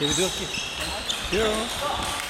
여기 넣을게. 여.